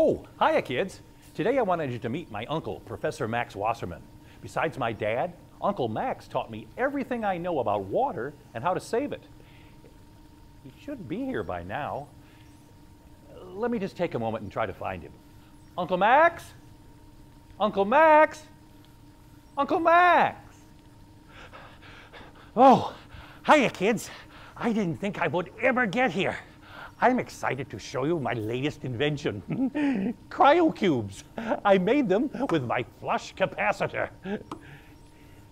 Oh, hiya, kids. Today I wanted you to meet my uncle, Professor Max Wasserman. Besides my dad, Uncle Max taught me everything I know about water and how to save it. He should be here by now. Let me just take a moment and try to find him. Uncle Max? Uncle Max? Uncle Max! Oh, hiya, kids. I didn't think I would ever get here. I'm excited to show you my latest invention cryocubes. I made them with my flush capacitor.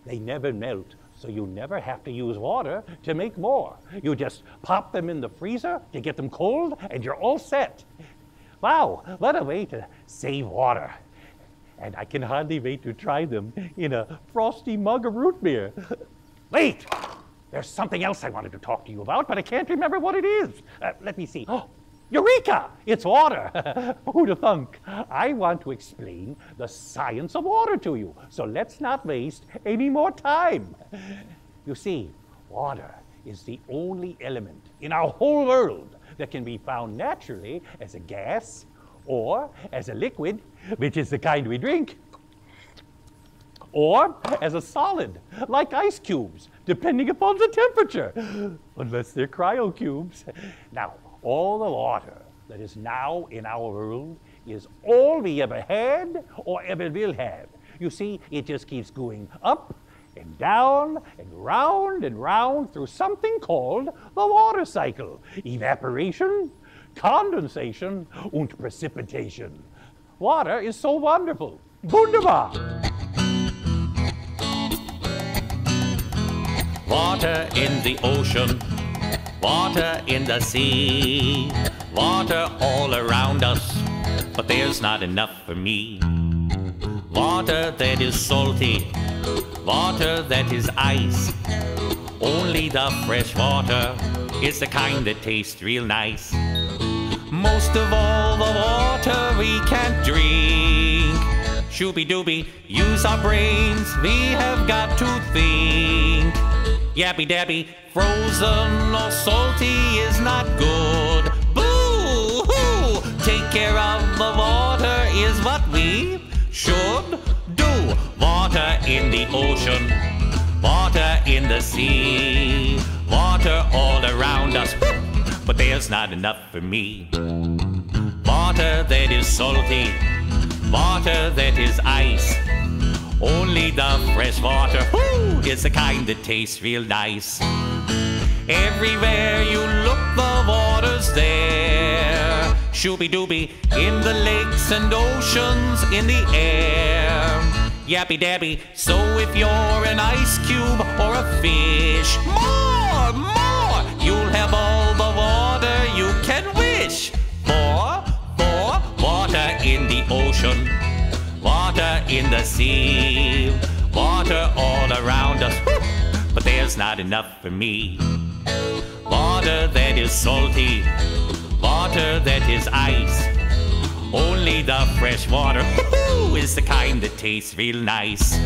They never melt, so you never have to use water to make more. You just pop them in the freezer to get them cold, and you're all set. Wow, what a way to save water. And I can hardly wait to try them in a frosty mug of root beer. Wait! There's something else I wanted to talk to you about, but I can't remember what it is. Uh, let me see. Oh, Eureka! It's water. Who'd have thunk? I want to explain the science of water to you, so let's not waste any more time. You see, water is the only element in our whole world that can be found naturally as a gas or as a liquid, which is the kind we drink, or as a solid, like ice cubes, depending upon the temperature, unless they're cryocubes. Now, all the water that is now in our world is all we ever had or ever will have. You see, it just keeps going up and down and round and round through something called the water cycle evaporation, condensation, and precipitation. Water is so wonderful. Wunderbar! Water in the ocean, water in the sea, water all around us, but there's not enough for me. Water that is salty, water that is ice. Only the fresh water is the kind that tastes real nice. Most of all, the water we can't drink. Shooby dooby, use our brains, we have got to think. Yappy dabby, frozen or salty is not good. Boo hoo! Take care of the water is what we should do. Water in the ocean, water in the sea, water all around us, but there's not enough for me. Water that is salty, water that is ice. Only the fresh water whoo, is the kind that tastes real nice. Everywhere you look, the water's there. Shooby dooby in the lakes and oceans in the air. Yappy dabby, so if you're an ice cube or a fish, more, more, you'll have all the water you can wish for. For water in the ocean water in the sea, water all around us, but there's not enough for me. Water that is salty, water that is ice. Only the fresh water is the kind that tastes real nice.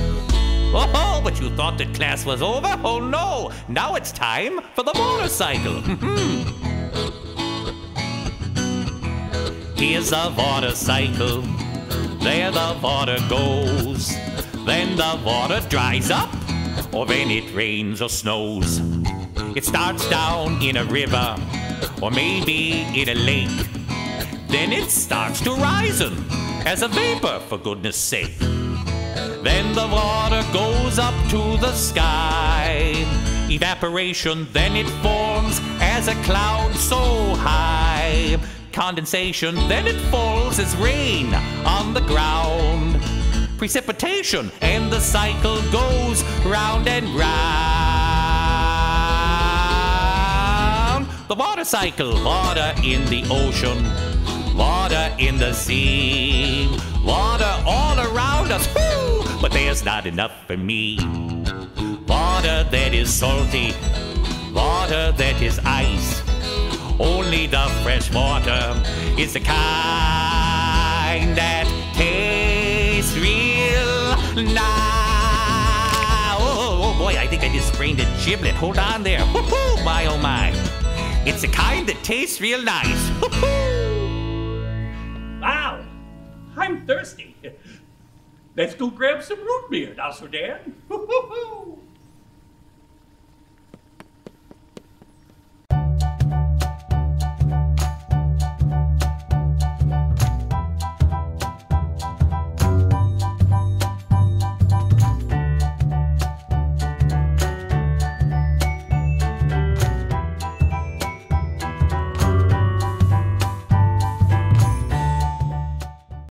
Oh, but you thought that class was over? Oh no! Now it's time for the motorcycle. Here's a water cycle there the water goes. Then the water dries up, or when it rains or snows. It starts down in a river, or maybe in a lake. Then it starts to rising as a vapor, for goodness sake. Then the water goes up to the sky. Evaporation, then it forms as a cloud so high condensation, then it falls as rain on the ground. Precipitation, and the cycle goes round and round. The water cycle, water in the ocean, water in the sea, water all around us, whoo, but there's not enough for me. Water that is salty, water that is ice. Only the fresh water is the kind that tastes real nice. Oh, oh, oh, boy, I think I just sprained a giblet. Hold on there. Woo-hoo, my oh my. It's the kind that tastes real nice. Wow, I'm thirsty. Let's go grab some root beer, now, Dowser Dan.